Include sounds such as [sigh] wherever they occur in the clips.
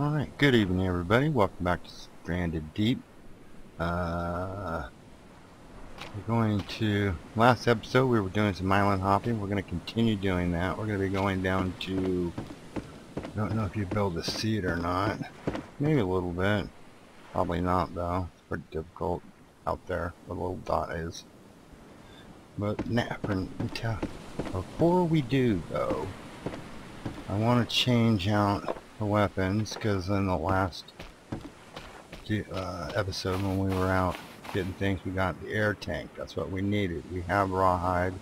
Alright, good evening everybody. Welcome back to Stranded Deep. Uh, we're going to, last episode we were doing some island hopping. We're going to continue doing that. We're going to be going down to, I don't know if you'd be able to see it or not. Maybe a little bit. Probably not though. It's pretty difficult out there where the little dot is. But now, before we do though, I want to change out the weapons because in the last uh, episode when we were out getting things we got the air tank. That's what we needed. We have rawhide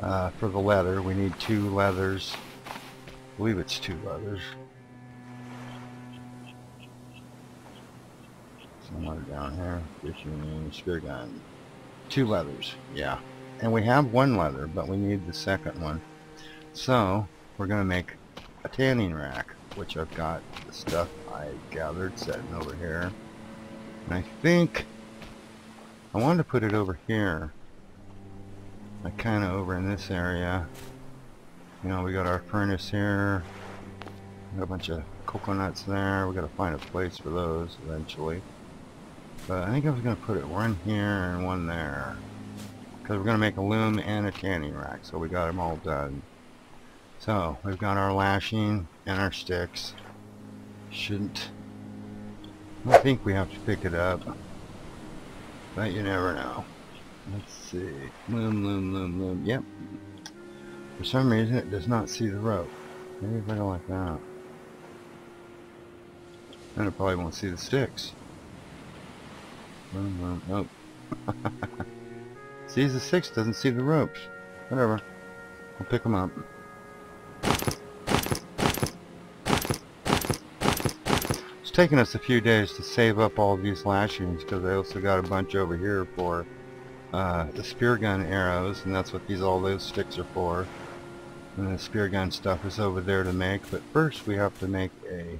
uh, for the leather. We need two leathers. I believe it's two leathers. Somewhere down here fishing spear gun. Two leathers yeah. And we have one leather but we need the second one. So we're gonna make a tanning rack which I've got the stuff I gathered sitting over here. And I think I wanted to put it over here. Like kind of over in this area. You know, we got our furnace here. Got a bunch of coconuts there. We got to find a place for those eventually. But I think I was going to put it one here and one there. Because we're going to make a loom and a tanning rack. So we got them all done. So, we've got our lashing and our sticks. Shouldn't... I think we have to pick it up. But you never know. Let's see. Loom, loom, loom, loom. Yep. For some reason it does not see the rope. Maybe if I go like that. Then it probably won't see the sticks. Nope. [laughs] Sees the sticks, doesn't see the ropes. Whatever. I'll pick them up. Taken us a few days to save up all these lashings because I also got a bunch over here for uh, the spear gun arrows and that's what these all those sticks are for. And the spear gun stuff is over there to make but first we have to make a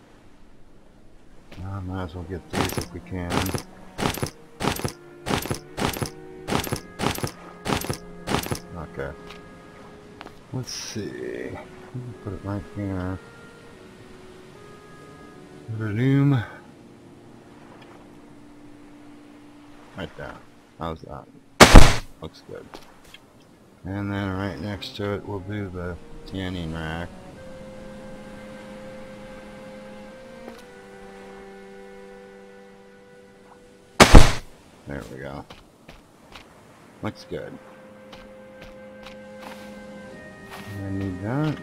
I might as well get these if we can. Okay. Let's see. Put it right here Resume. Right there. How's that? Looks good. And then right next to it we'll be the tanning rack. There we go. Looks good. I need that.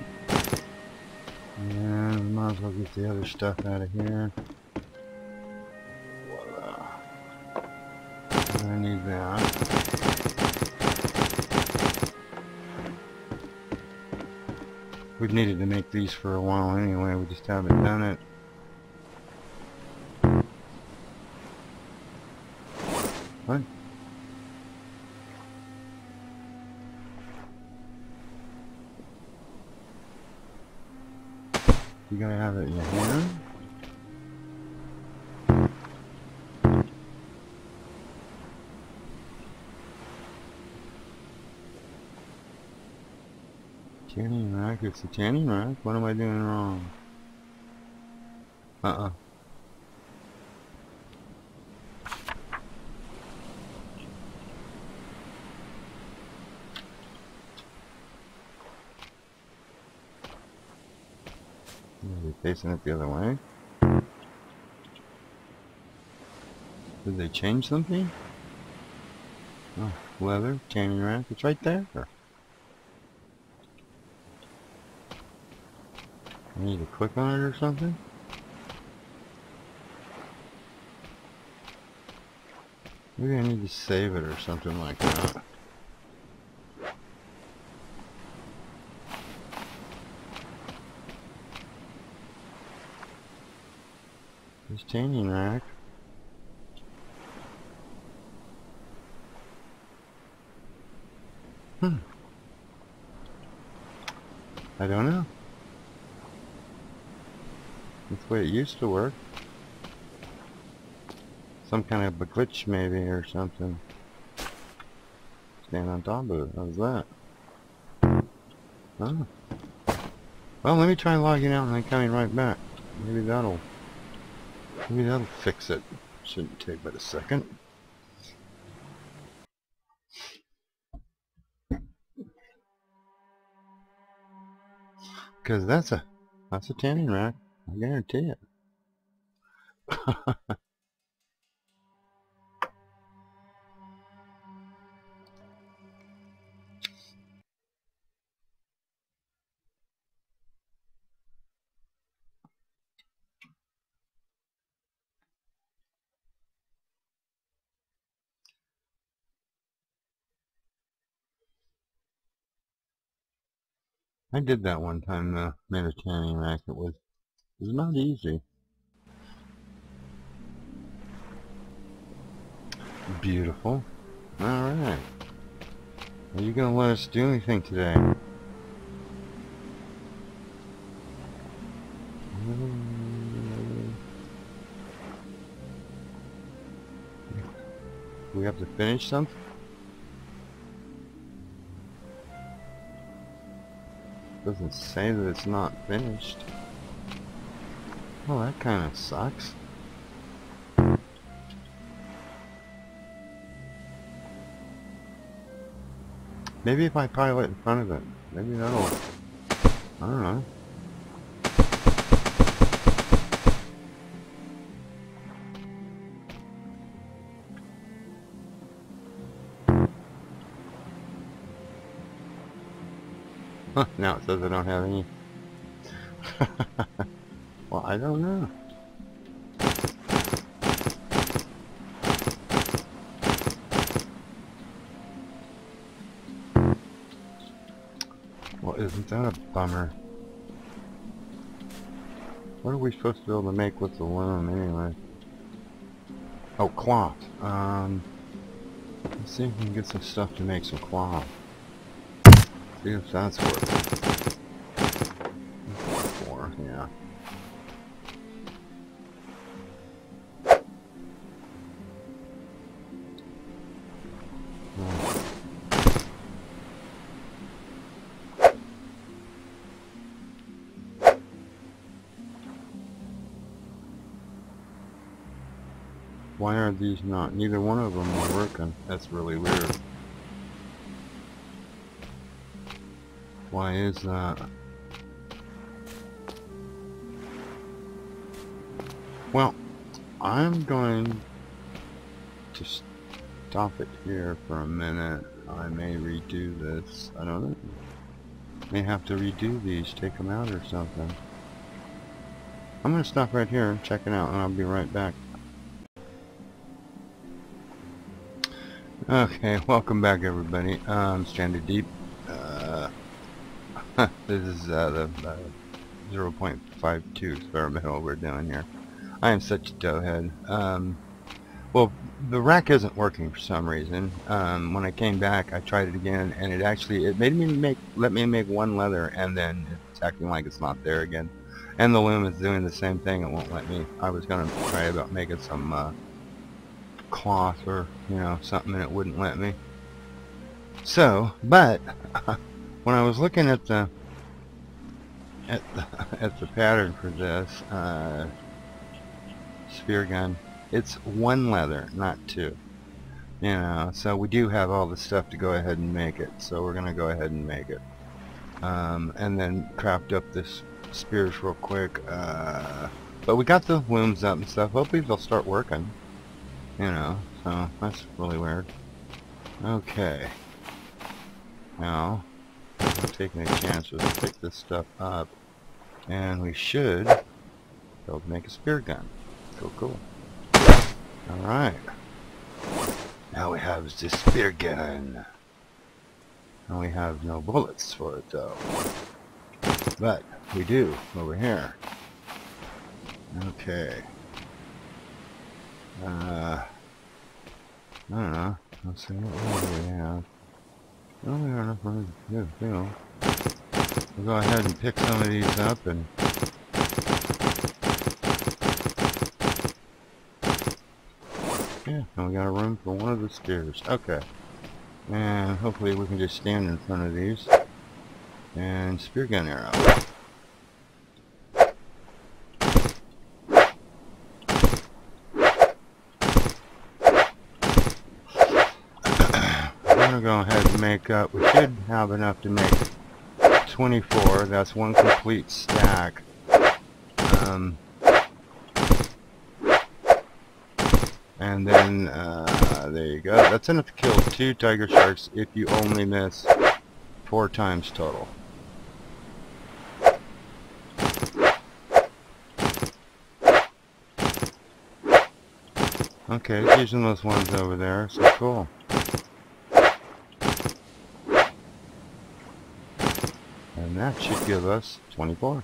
And might as well get the other stuff out of here. Voila. I need that. We've needed to make these for a while anyway, we just haven't done it. What? You gotta have it in your hand. Tanning rack, it's a tanning rack. What am I doing wrong? Uh-uh. Facing it the other way. Did they change something? Oh, leather, tanning rack, it's right there. I need to click on it or something? Maybe I need to save it or something like that. Tanning rack. Hmm. I don't know. That's the way it used to work. Some kind of a glitch maybe or something. Stand on top of it. How's that? Oh. Well, let me try logging out and then coming right back. Maybe that'll Maybe that'll fix it. Shouldn't take but a second. Because that's a that's a tanning rack. I guarantee it. [laughs] I did that one time, a tanning rack. It was, it was not easy. Beautiful. Alright. Are you going to let us do anything today? We have to finish something? Doesn't say that it's not finished. Well, that kind of sucks. Maybe if I pile it in front of it, maybe that'll... I don't know. [laughs] now it says I don't have any. [laughs] well, I don't know. Well, isn't that a bummer? What are we supposed to be able to make with the loom anyway? Oh, cloth. Um, let's see if we can get some stuff to make some cloth. See if that's worth Four, yeah. Why are these not? Neither one of them are working. That's really weird. Why is that? Well, I'm going to stop it here for a minute. I may redo this. I don't know. May have to redo these, take them out or something. I'm going to stop right here and check it out and I'll be right back. Okay, [laughs] welcome back everybody. Uh, I'm Stranded Deep. This is uh, the uh, 0.52 experimental we're doing here. I am such a doughhead. Um, well, the rack isn't working for some reason. Um, when I came back, I tried it again, and it actually it made me make let me make one leather, and then it's acting like it's not there again. And the loom is doing the same thing. It won't let me. I was gonna try about making some uh, cloth or you know something, and it wouldn't let me. So, but [laughs] when I was looking at the at the, [laughs] at the pattern for this uh, spear gun, it's one leather, not two. You know, so we do have all the stuff to go ahead and make it. So we're gonna go ahead and make it, um, and then craft up this spears real quick. Uh, but we got the looms up and stuff. Hopefully they'll start working. You know, so that's really weird. Okay. Now, I'm taking a chance to pick this stuff up. And we should be able to make a spear gun. Cool, cool. Alright. Now we have this spear gun. And we have no bullets for it though. But we do over here. Okay. Uh, I don't know. Let's see what we have. Oh, we have enough for good, you know. We'll go ahead and pick some of these up and Yeah, and we got a room for one of the stairs. Okay. And hopefully we can just stand in front of these. And spear gun arrow. [coughs] We're gonna go ahead and make up. We should have enough to make 24. That's one complete stack. Um, and then uh, there you go. That's enough to kill two tiger sharks if you only miss four times total. Okay, using those ones over there, so cool. And that should give us 24.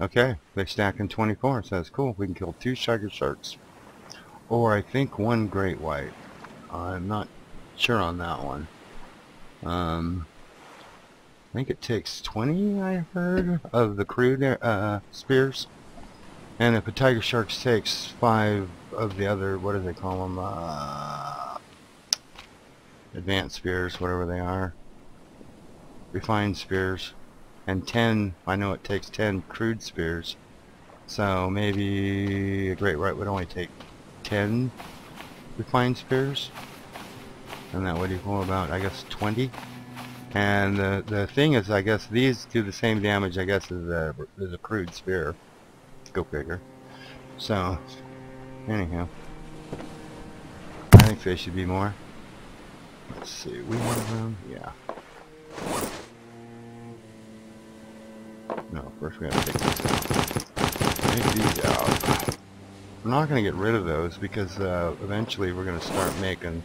Okay, they stack in 24, so that's cool. We can kill two tiger sharks. Or I think one great white. I'm not sure on that one. Um, I think it takes 20, I heard, of the crude uh, spears. And if a tiger shark takes five of the other, what do they call them? Uh, advanced spears, whatever they are. Refined spears. And 10, I know it takes 10 crude spears. So maybe a great white would only take 10 refined spears. And that would equal about, I guess, 20. And the, the thing is, I guess these do the same damage, I guess, as a, as a crude spear. Go figure. So, anyhow. I think they should be more. Let's see, we have them? Yeah. No, first we to take these out. Take these out. We're not going to get rid of those because uh, eventually we're going to start making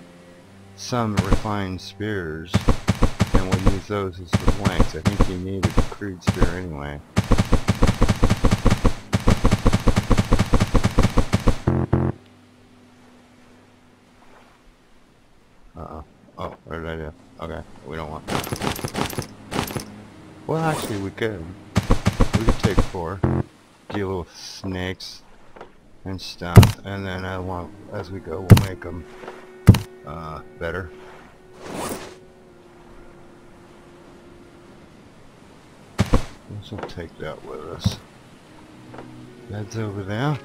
some refined spears and we'll use those as the blanks. I think you need a crude spear anyway. Uh-oh. Oh, what did I do? Okay, we don't want that. Well, actually, we could. Could deal with snakes and stuff, and then I want, as we go, we'll make them uh, better. Let's will take that with us. That's over there.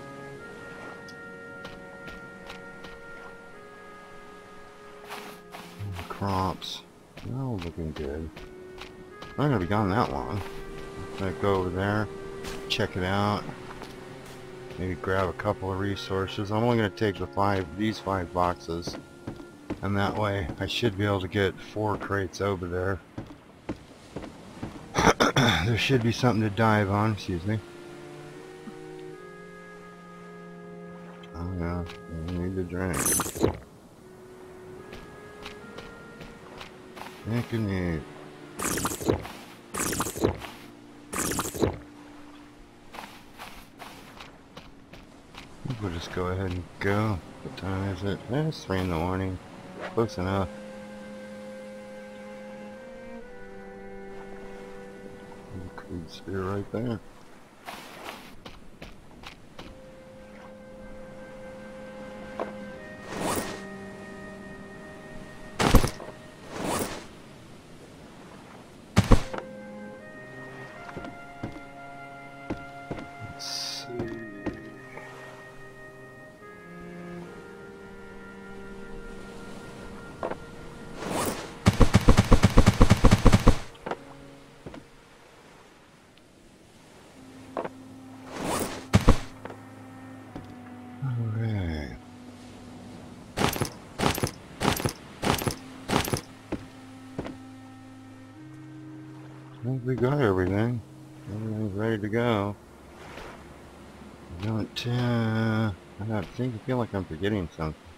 crops. Oh, looking good. I'm not gonna be gone that long. Gonna go over there, check it out, maybe grab a couple of resources. I'm only gonna take the five, these five boxes, and that way I should be able to get four crates over there. [clears throat] there should be something to dive on. Excuse me. Oh yeah, I need to drink. Heck in it. We'll just go ahead and go. What time is it? It's 3 in the morning. Close enough. Crude spear right there. I feel like I'm forgetting something.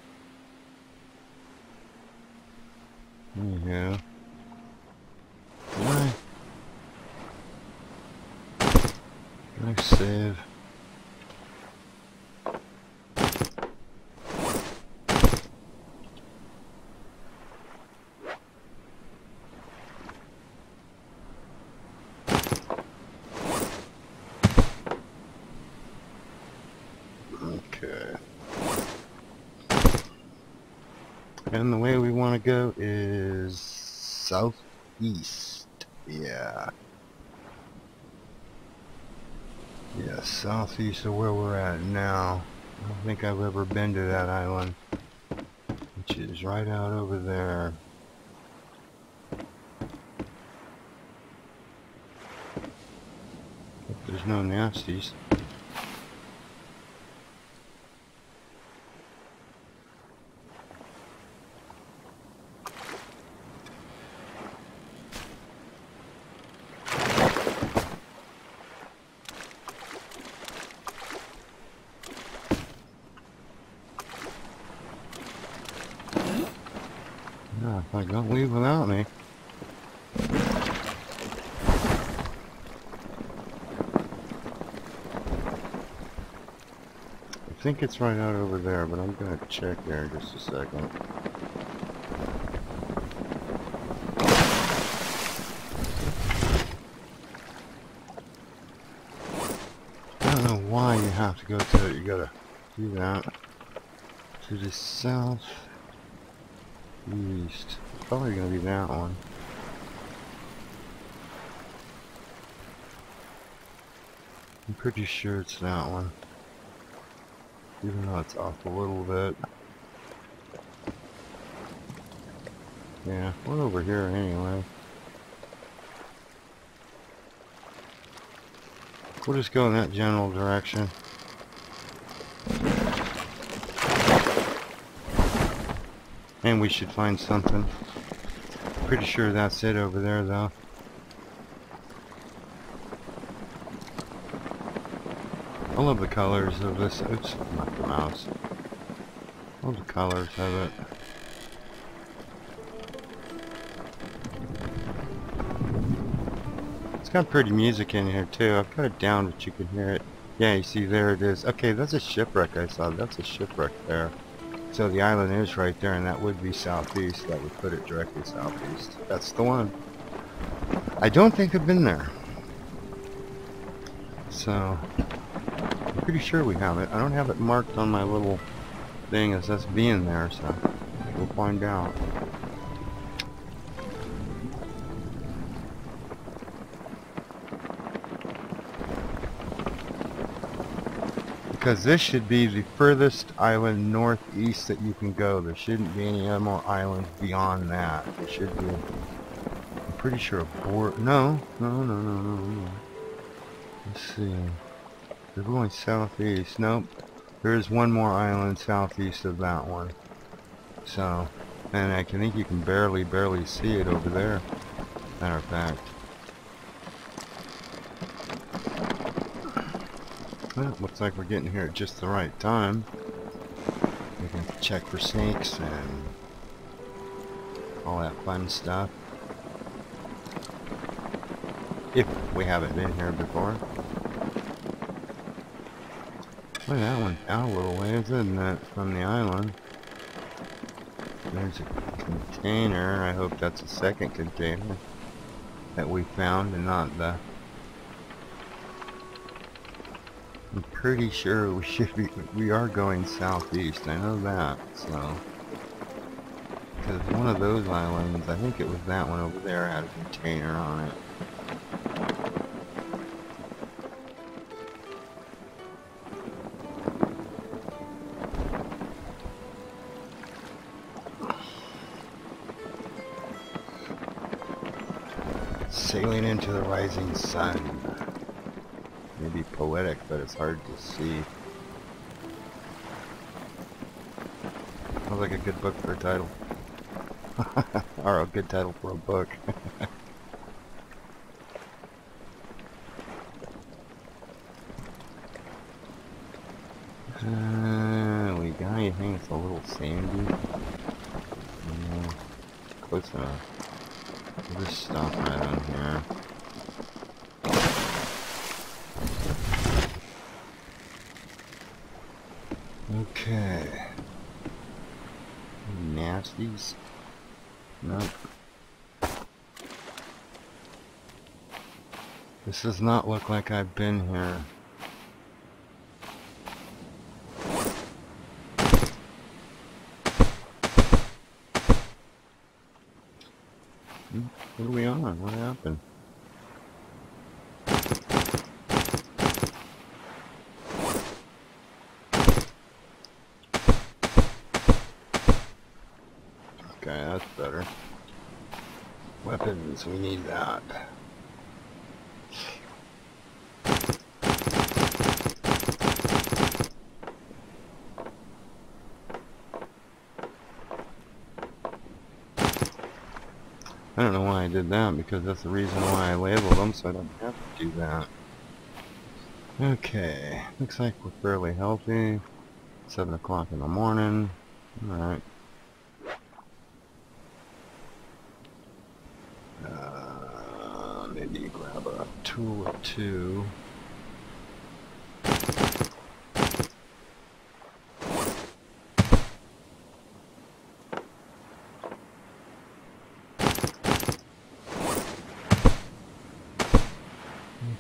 southeast of where we're at now. I don't think I've ever been to that island, which is right out over there. There's no nasties. Think it's right out over there, but I'm gonna check there in just a second. I don't know why you have to go to it. You gotta do that. To the south east. Probably gonna be that one. I'm pretty sure it's that one. Even though it's off a little bit. Yeah, we're over here anyway. We'll just go in that general direction. And we should find something. Pretty sure that's it over there though. I love the colors of this. Oops, not the mouse. I love the colors of it. It's got pretty music in here too. I've got it down but you can hear it. Yeah, you see there it is. Okay, that's a shipwreck I saw. That's a shipwreck there. So the island is right there and that would be southeast. That would put it directly southeast. That's the one. I don't think I've been there. So, pretty sure we have it. I don't have it marked on my little thing as us being there, so we'll find out. Because this should be the furthest island northeast that you can go. There shouldn't be any other more islands beyond that. There should be, I'm pretty sure a board, no, no, no, no, no, no. Let's see. They're going southeast. Nope. There is one more island southeast of that one. So, and I think you can barely, barely see it over there. Matter of fact. Well, looks like we're getting here at just the right time. We can check for snakes and all that fun stuff. If we haven't been here before. Look at that one out a little ways, isn't it, from the island? There's a container. I hope that's a second container that we found and not the... I'm pretty sure we should be, we are going southeast, I know that, so... Because one of those islands, I think it was that one over there, had a container on it. Sailing into the rising sun. Maybe poetic, but it's hard to see. Sounds like a good book for a title. [laughs] or a good title for a book. [laughs] uh, we got anything that's a little sandy? No, close enough. We'll just stop right on here. Okay. Nasties? Nope. This does not look like I've been here. Hmm, What are we on? What happened? Okay, that's better. Weapons, we need that. I don't know why I did that, because that's the reason why I labeled them, so I don't have to do that. Okay, looks like we're fairly healthy. 7 o'clock in the morning. Alright. Uh, maybe grab a tool or two.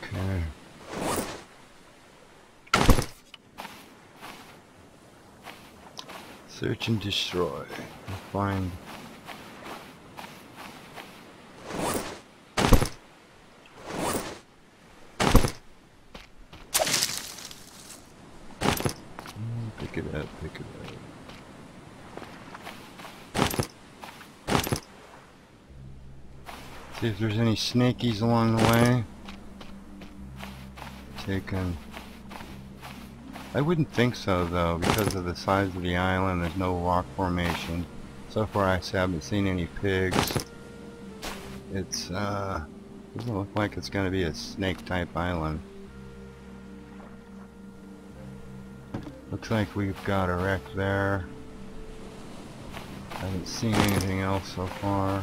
Okay. Search and destroy. Find. Mm, Pick it up, pick it up. See if there's any snakies along the way. Taken. I wouldn't think so though, because of the size of the island, there's no rock formation. So far I haven't seen any pigs. It's, uh, doesn't look like it's gonna be a snake type island. Looks like we've got a wreck there. Haven't seen anything else so far.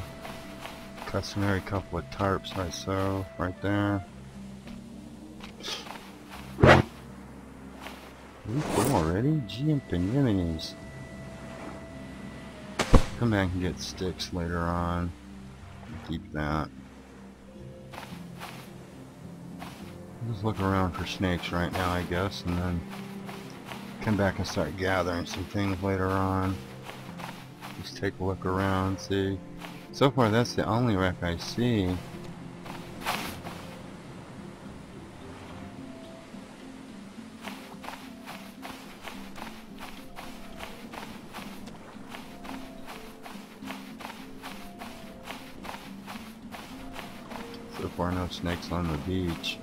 Customary couple of tarps I saw right there. We full already? Jumping Yeminis. Come back and get sticks later on. Keep that. Just look around for snakes right now, I guess, and then come back and start gathering some things later on. Just take a look around, see. So far, that's the only wreck I see. Snakes on the beach.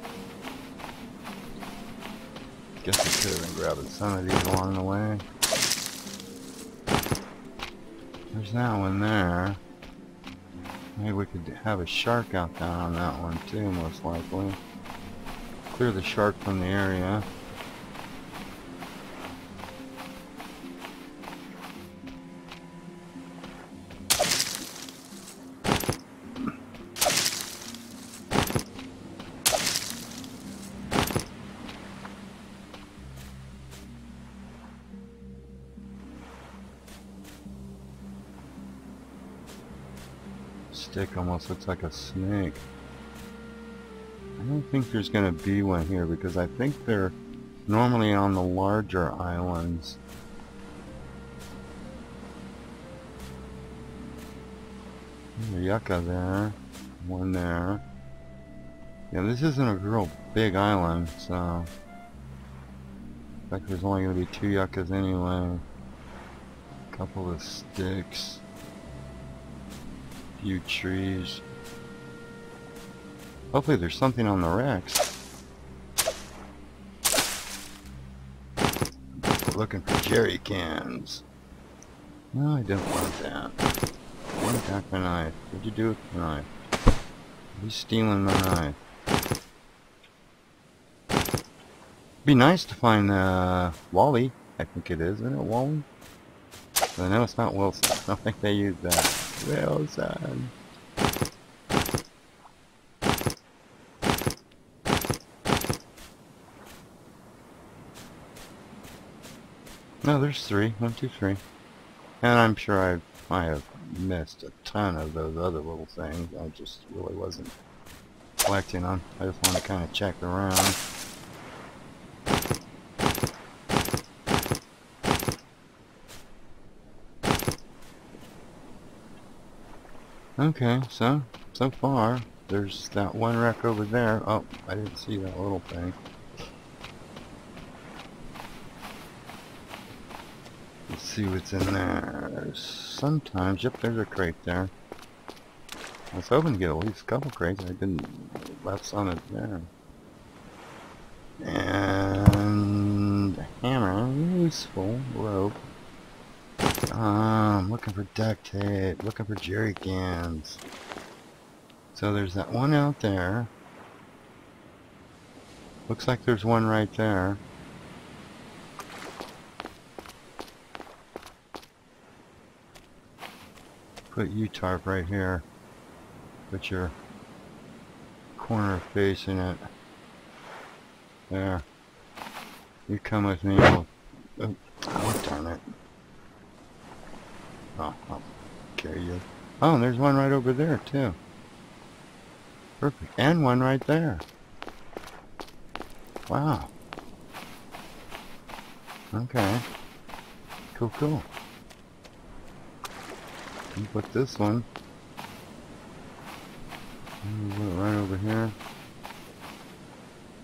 Guess I could have been grabbing some of these along the way. There's that one there. Maybe we could have a shark out there on that one too, most likely. Clear the shark from the area. Almost looks like a snake. I don't think there's gonna be one here because I think they're normally on the larger islands. A yucca there, one there. Yeah, this isn't a real big island, so. In fact, there's only gonna be two yuccas anyway. A couple of sticks few trees. Hopefully there's something on the racks. Looking for jerry cans. No, I don't want that. Give me back my knife. What'd you do with my knife? He's stealing my knife. Be nice to find uh, Wally. I think it is, isn't it Wally? I know it's not Wilson. I don't think they use that. Wilson. No, there's three. One, two, three. And I'm sure I I have missed a ton of those other little things. I just really wasn't collecting on. I just want to kind of check around. Okay, so, so far, there's that one wreck over there. Oh, I didn't see that little thing. Let's see what's in there. Sometimes, yep, there's a crate there. I was hoping to get at least a couple crates. I didn't left some it there. And hammer, useful rope. Um, looking for duct tape, looking for jerry cans. So there's that one out there. Looks like there's one right there. Put U-tarp right here. Put your corner facing it. There. You come with me. Oh, darn it. Oh, I'll carry you. Oh, and there's one right over there, too. Perfect. And one right there. Wow. Okay. Cool, cool. And put this one right over here.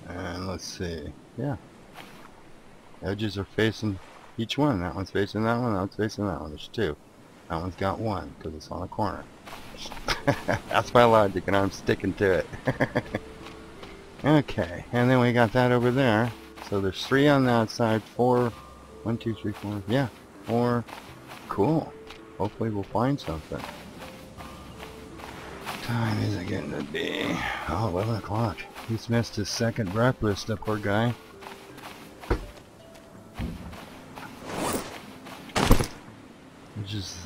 And let's see. Yeah. Edges are facing each one. That one's facing that one, that one's facing that one. There's two. That one's got one because it's on a corner. [laughs] That's my logic and I'm sticking to it. [laughs] okay, and then we got that over there. So there's three on that side, four, one, two, three, four, yeah, four. Cool. Hopefully we'll find something. Time is it getting to be? Oh, 11 o'clock. He's missed his second breakfast, the poor guy.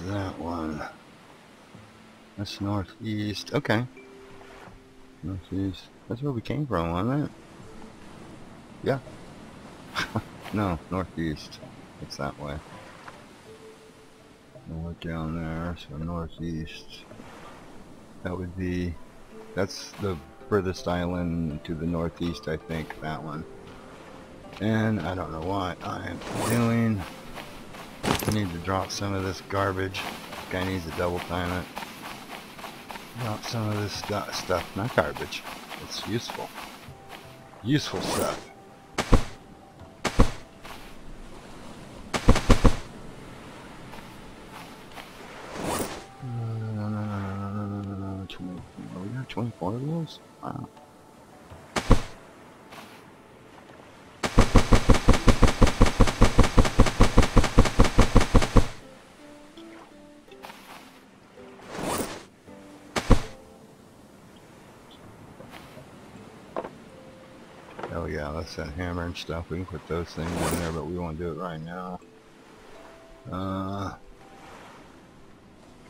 That one? That's northeast. Okay. Northeast. That's where we came from, wasn't it? Yeah. [laughs] no, northeast. It's that way. We're down there, so northeast. That would be... That's the furthest island to the northeast, I think, that one. And I don't know what I'm doing. I need to drop some of this garbage. This guy needs to double time it. Drop some of this stu stuff, not garbage. It's useful. Useful stuff. No, no, no, no, no, no, no, no, 20, oh, we got 24 of those? Wow. Oh yeah, that hammer and stuff. We can put those things in there, but we won't do it right now. Uh,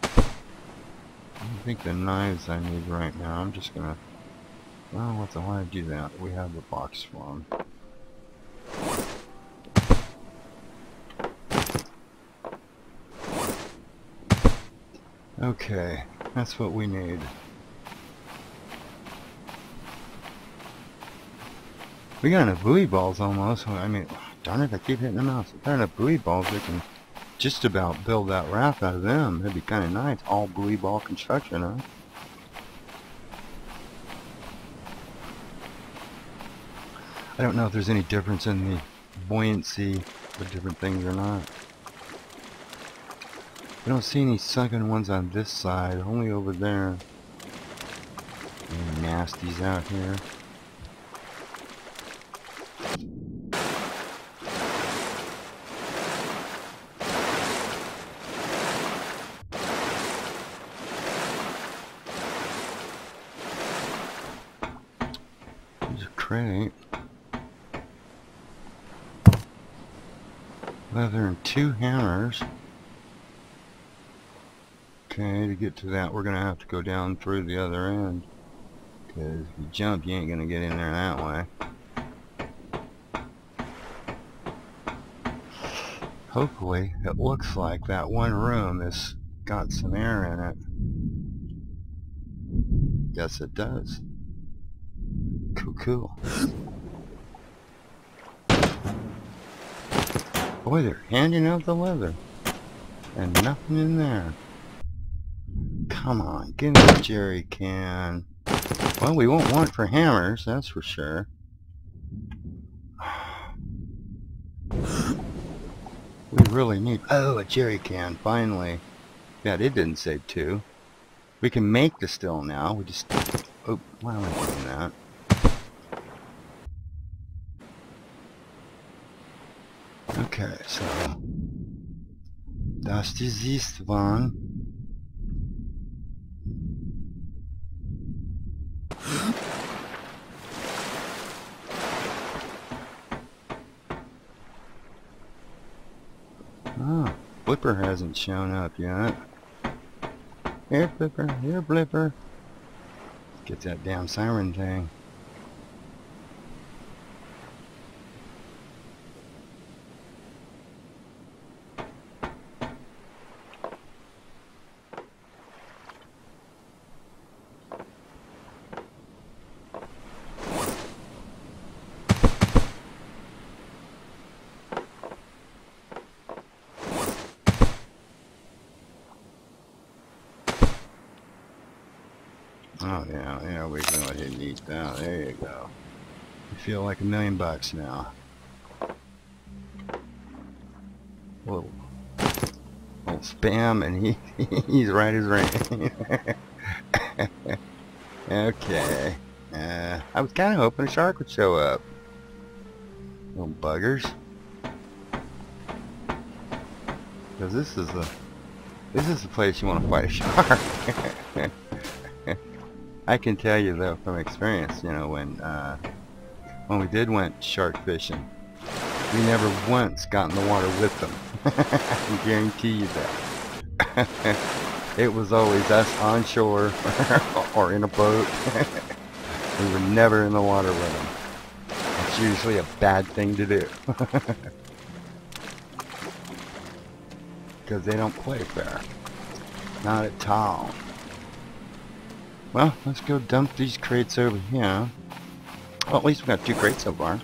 I think the knives I need right now. I'm just gonna. Well, what the why do that? We have the box for them. Okay, that's what we need. We got enough buoy balls almost. I mean, darn it, I keep hitting the mouse. If got enough buoy balls, we can just about build that raft out of them. That'd be kind of nice. All buoy ball construction, huh? I don't know if there's any difference in the buoyancy of different things or not. I don't see any sunken ones on this side, only over there. Any nasties out here. There's a crate. Leather and two hammers. Okay, to get to that we're going to have to go down through the other end. Because if you jump, you ain't going to get in there that way. Hopefully, it looks like that one room has got some air in it. Yes, it does. Cool, cool. Boy, they're handing out the leather. And nothing in there. Come on, give me a jerry can. Well, we won't want for hammers, that's for sure. [sighs] We really need... Oh, a jerry can, finally. Yeah, it didn't say two. We can make the still now. We just... Oh, why am I doing that? Okay, so that's ist this one. Oh, ah, Flipper hasn't shown up yet. Here, Flipper. Here, Flipper. Get that damn siren thing. bucks now. Whoa. Old spam and he [laughs] he's right as rain. [laughs] okay. Uh, I was kind of hoping a shark would show up. Little buggers. Because this is a—this is the place you want to fight a shark. [laughs] I can tell you though from experience, you know, when uh, when we did went shark fishing, we never once got in the water with them. [laughs] I can guarantee you that. [laughs] it was always us on shore [laughs] or in a boat. we were never in the water with them. It's usually a bad thing to do. Because they don't play fair. Not at all. Well, let's go dump these crates over here. Well, at least we got two crates so far.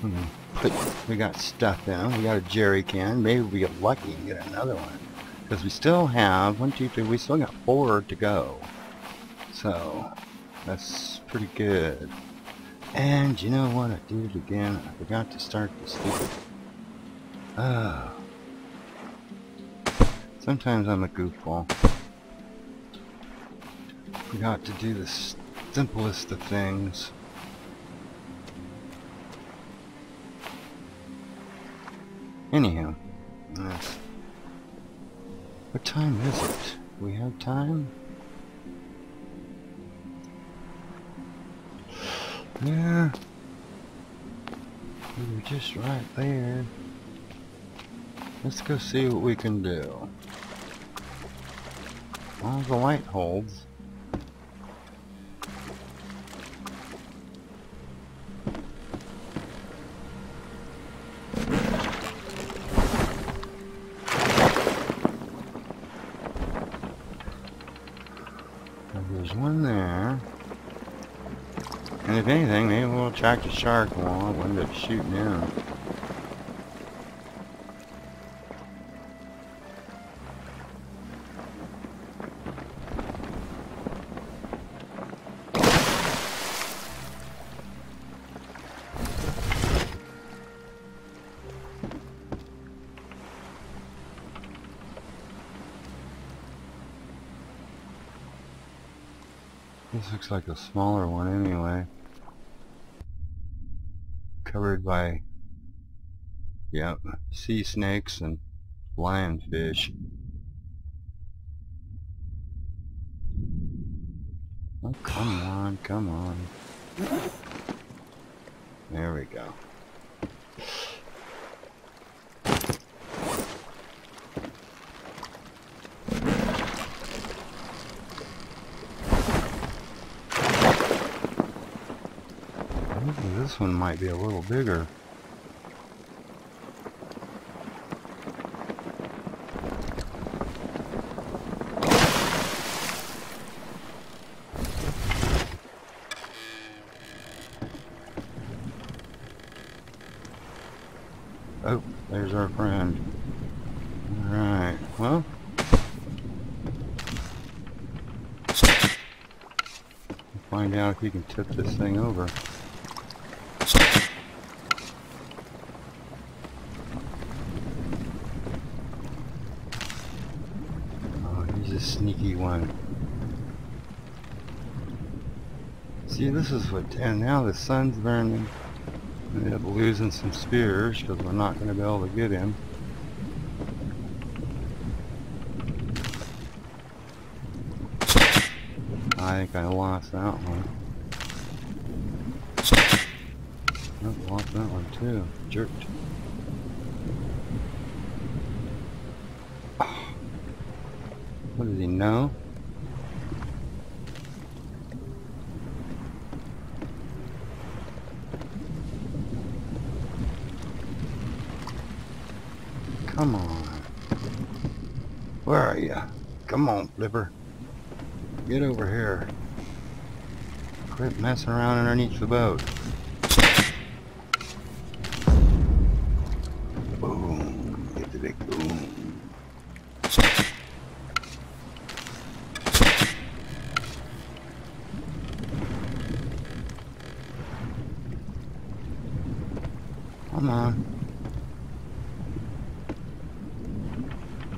Hmm. Put, we got stuff in. We got a jerry can. Maybe we get lucky and get another one. Because we still have, one, two, three, we still got four to go. So, that's pretty good. And you know what? I did it again. I forgot to start the stupid. Oh. Sometimes I'm a goofball forgot to do the simplest of things. Anyhow, yes. Uh, what time is it? We have time? Yeah. We were just right there. Let's go see what we can do. All the light holds. Maybe a shark and we'll end up shooting him. This looks like a smaller one anyway. By, yep, sea snakes and lionfish. Oh, come on, come on. There we go. This one might be a little bigger. Oh, there's our friend. Alright, well. Find out if he can tip this thing over. a sneaky one. See, this is what, and now the sun's burning. We end up losing some spears because we're not going to be able to get him. I think I lost that one. I lost that one too. Jerked. What does he know? Come on. Where are you? Come on, Flipper. Get over here. Quit messing around underneath the boat. Boom. Get the big boom. Come on.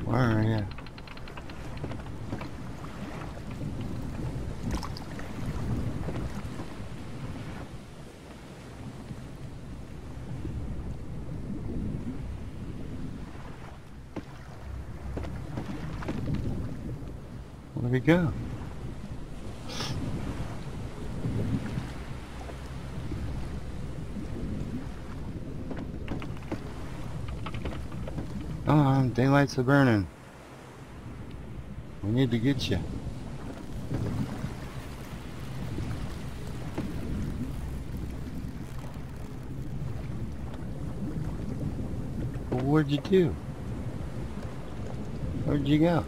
Where are you? Where'd go? Come on, daylights are burning. We need to get you. Well, what'd you do? Where'd you go?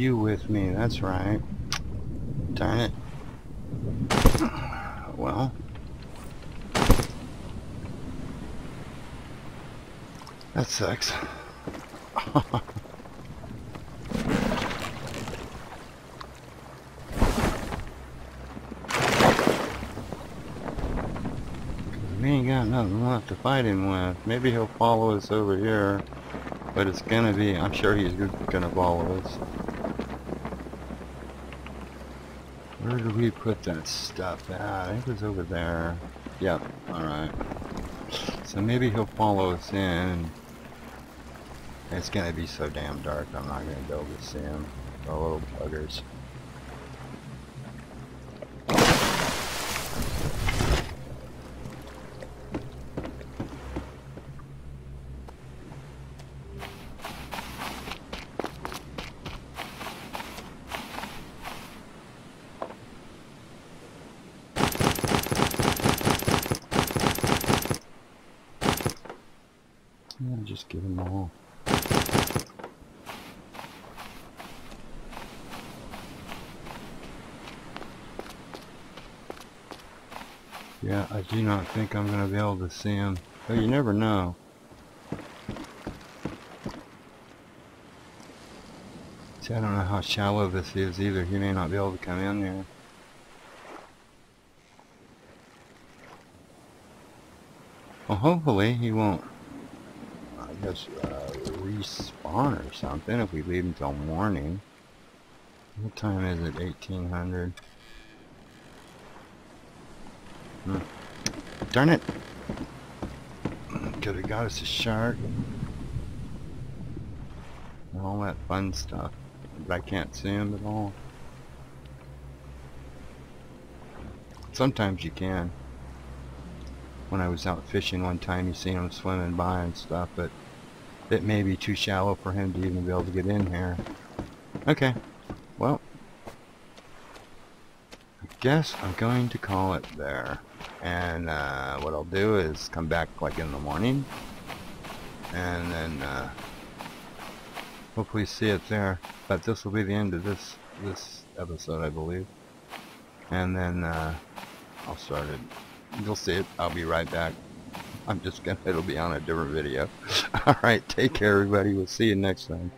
Few with me. That's right. Darn it. Well. That sucks. [laughs] We ain't got nothing left to fight him with. Maybe he'll follow us over here. But it's gonna be, I'm sure he's gonna follow us. Where did we put that stuff? I think it was over there. Yep, alright. So maybe he'll follow us in. It's gonna be so damn dark, I'm not gonna be able to see him. The little buggers. Yeah, just give them all. Yeah, I do not think I'm going to be able to see him. But you never know. See, I don't know how shallow this is either. He may not be able to come in there. Well, hopefully he won't I guess, uh, respawn or something if we leave until morning. What time is it? 1800. Hmm. Darn it! Could have got us a shark. And all that fun stuff. But I can't see him at all. Sometimes you can when I was out fishing one time, you see him swimming by and stuff, but it may be too shallow for him to even be able to get in here. Okay, well, I guess I'm going to call it there. And uh, what I'll do is come back like in the morning, and then uh, hopefully see it there. But this will be the end of this this episode, I believe. And then uh, I'll start it You'll see it. I'll be right back. I'm just gonna, [laughs] it'll be on a different video. [laughs] Alright, take care everybody. We'll see you next time.